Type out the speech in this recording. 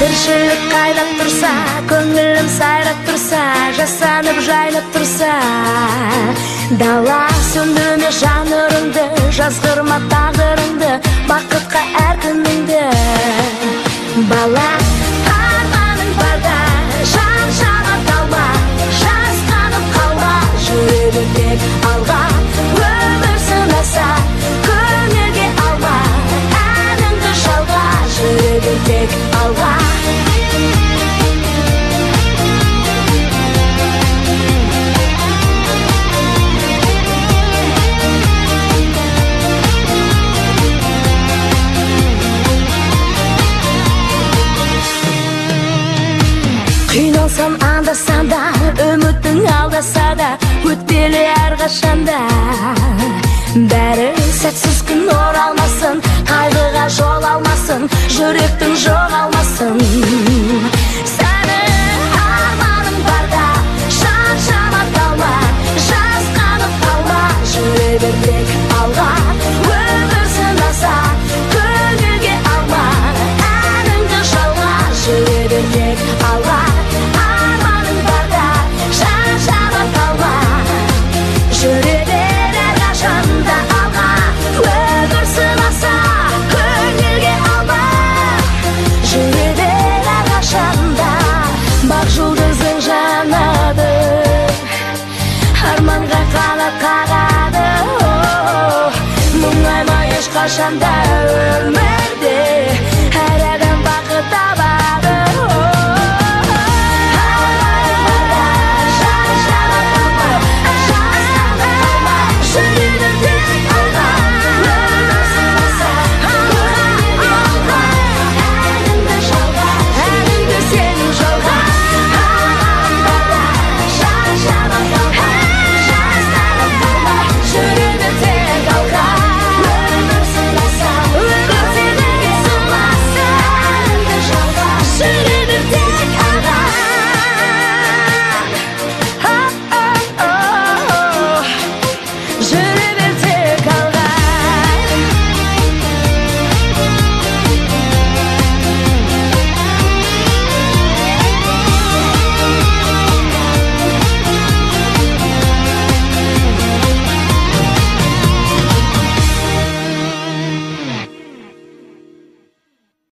тіршілік қайнап тұрса көңілім сайрап тұрса жасанып жайнап тұрса. Дала сөндірме жанырыңды жазғырма тағдырыңды бақытқа әр күніңді бала сәтсіз күн оралмасын қайғыға жол алмасын жүректің жоғалмасын сәні арманың барда жан жама талма жасқанып қалма жүре бер Sasha and Daryl.